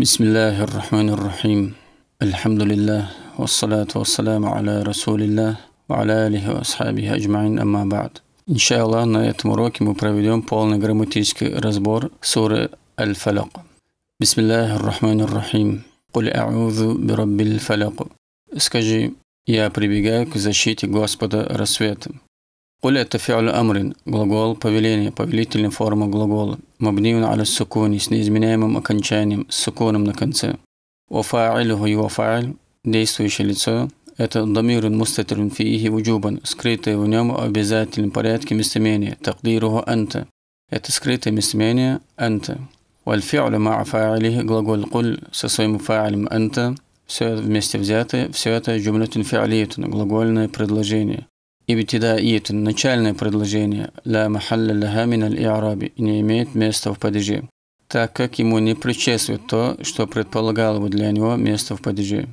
بسم الله الرحمن الرحيم الحمد لله والصلاة والسلام على رسول الله وعلى آله وأصحابه أجمعين أما بعد Иншаллах, на этом уроке мы проведем полный грамматический разбор суры Аль-Фалак. Бисмиллахи рахмани рахим. Куль а'удhu би раббил фалак. Скажи, я прибегаю к защите Господа рассвета. Куль это фи'ль амрин, глагол повеления, повелительная форма глагола. Мабниун аля сукуни, с неизменяемым окончанием, с сукуном на конце. Вафа'илюху и вафа'иль, действующее лицо, это дамирун мустатирун фиихи вуджубан, скрытое в нем обязательном порядке местоимение, тагдируху анта. Это скрытое местоимение анта. Вальфи'лю ма'a фа'илихи, глагол куль со своим фа'илем анта, все вместе взятое, все это джумлятун фи'алиятун, глагольное предложение. Ибтидаиятун, начальное предложение, ла махалля лаха мин аль-и'раби, не имеет места в падеже, так как ему не предшествует то, что предполагало бы для него место в падеже.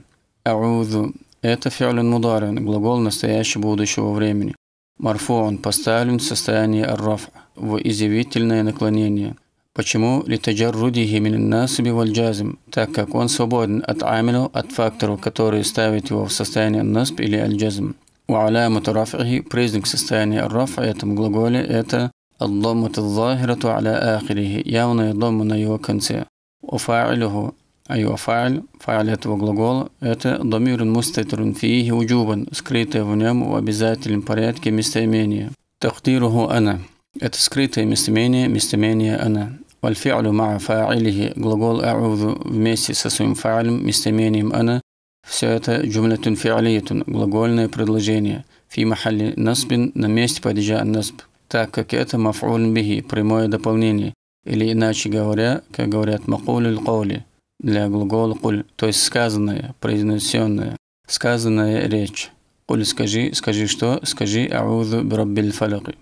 А'удhu это фи'люн мударин, глагол настоящего будущего времени. Марфуан поставлен в состоянии арраф, в изъявительное наклонение. Почему? Литаджаррудихи мин насаби валь джазм, так как он свободен от амилу, от факторов, которые ставят его в состояние насб или аль-джазм. وعلامة رفعه признак состояния الرفع этом глаголе это الضمة الظاهرة على آخره явная дома на его конце. وفاعله أي وفاعل فاعل этого глагола это ضمير مستتر فيه وجوبا скрытое в нем в обязательном порядке местоимение. تقديره أنا это скрытое местоимение, местоимение أنا. والفعل مع فاعله глагол أعوذ вместе со своим фа'алем, местоимением أنا Все это джумлятун фи'алиятун, глагольное предложение. Фи махалли насбин, на месте падежа насб. Так как это маф'уль бихи, прямое дополнение. Или иначе говоря, как говорят макуль каули, для глагола куль, то есть сказанное, произнесенное, сказанная речь. Куль скажи, скажи что? Скажи аузу бираббил фалаки.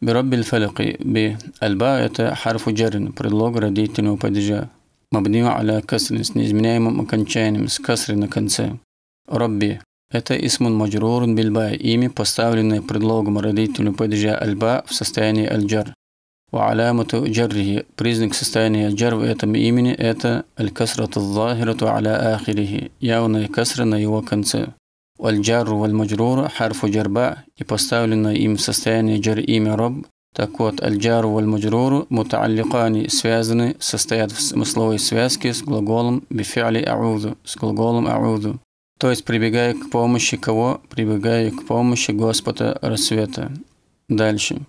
Бираббил фалаки, би. Альба это харфу джарин, предлог родительного падежа. مبني على كسر с неизменяемым окончанием, с касры на конце. Рабби – это исмун маджрурун бильба, имя, поставленное предлогом родителю падежа альба в состоянии аль-джар. وعلامة جره признак состояния аль-джар в этом имени это аль-касрату الظاهرة على آخره, явная касра на его конце. والجار والمجرور حرف جرباء и поставленное им в состоянии джар имя раб так вот, аль-джару валь-маджруру мутаалликани связаны, состоят в смысловой связке с глаголом бифи'ли а'уду, с глаголом а'уду. То есть, прибегая к помощи кого? Прибегая к помощи Господа рассвета. Дальше.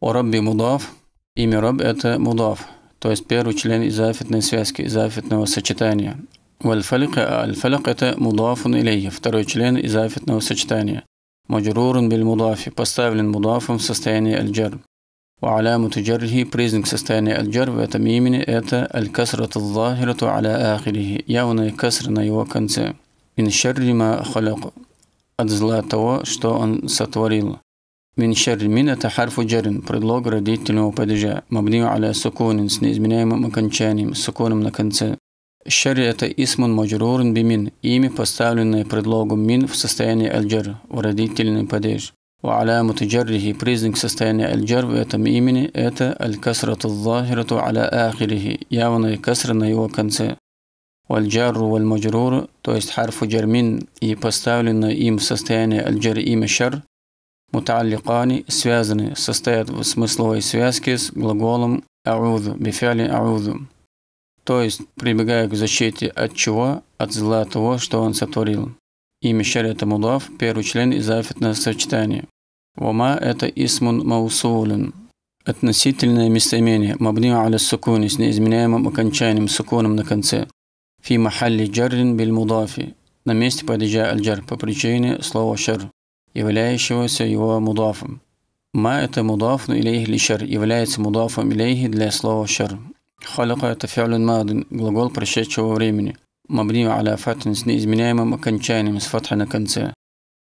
О рабби мудаф. Имя раб это мудаф, то есть первый член изафетной связки, изафетного сочетания. Валь-фалик, аль-фалик это мудафун илейхи, второй член изафетного сочетания. Маджрурун биль мудафи, поставлен мудафом в состоянии аль-джар. وعلامة جره признак состояния الجر в этом имени это الكسرة الظاهرة على آخره явная касра на его конце من شر ما خلق от зла того, что он сотворил. من شر من это حرف جر предлог родительного падежа مبني على سكون с неизменяемым окончанием с суконом на конце. Шар это исмун маджрурун бимин, имя, поставленное предлогом мин в состоянии аль-джар, в родительный падеж. وعلامة جره признак состояния аль-джар в этом имени это аль-касрату الظاهرة على آخره явная касра на его конце. Валь-джарру валь-маджруру, то есть харфу джармин и поставленное им в состояние аль-джар имя шар, муталликани связаны, состоят в смысловой связке с глаголом а'уду, бифиали а'уду. То есть прибегая к защите от чего? От зла того, что он сотворил. Имя шар это мудаф, первый член изафетного сочетания. Вама это исмун маусулин. Относительное местоимение. Мабнию аля сукуни с неизменяемым окончанием сукуном на конце. Фи махалли джаррин биль мудафи. На месте падежа аль-джар по причине слова шар, являющегося его мудафом. Ма это мудаф илейх ли шар, является мудафом илейхи для слова шар. Халака это фи'лун мадин, глагол прошедшего времени. Мабнию аля фатн с неизменяемым окончанием с фатха на конце.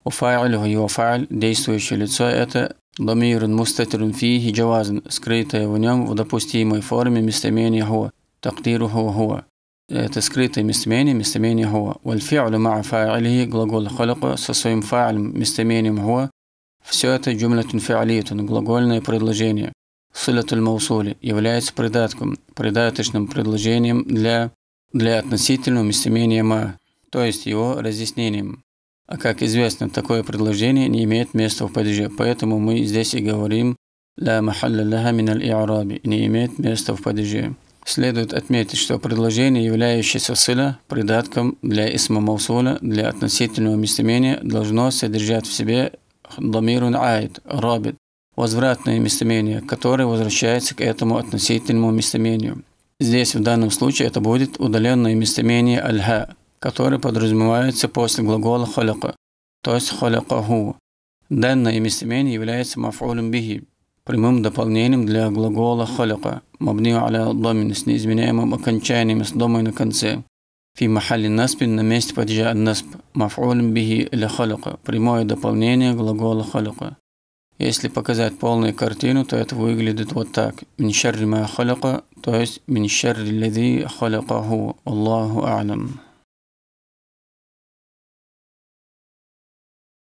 وفاعله его фа'аль, действующее лицо это ضمير مستتر فيه جواز скрытое в нем в допустимой форме местоимение هو تقديره هو это скрытое местоимение местоимение هو والفعل مع فاعله глагол خلق со своим фа'алем местоимением هو все это джумлатун фи'алиятун глагольное предложение Сулятуль маусули является придатком, придаточным предложением для для относительного местоимения ма, то есть его разъяснением. А как известно, такое предложение не имеет места в падеже, поэтому мы здесь и говорим «ла махалля ляха мин аль не имеет места в падеже. Следует отметить, что предложение, являющееся сыла, придатком для исма маусула, для относительного местоимения, должно содержать в себе дамирун айд, рабит, возвратное местоимение, которое возвращается к этому относительному местоимению. Здесь в данном случае это будет удаленное местоимение «альха», которое подразумевается после глагола «холяка», то есть «холякаху». Данное местоимение является мафулем бихи, прямым дополнением для глагола «холяка», мабни аля домин с неизменяемым окончанием с домой на конце. Фи махали наспин на месте падежа насп мафулем бихи или «холяка», прямое дополнение глагола «холяка». Если показать полную картину, то это выглядит вот так. «Мин шарри ма холяка то есть мин шарри лади халакаху. Аллаху а'лам.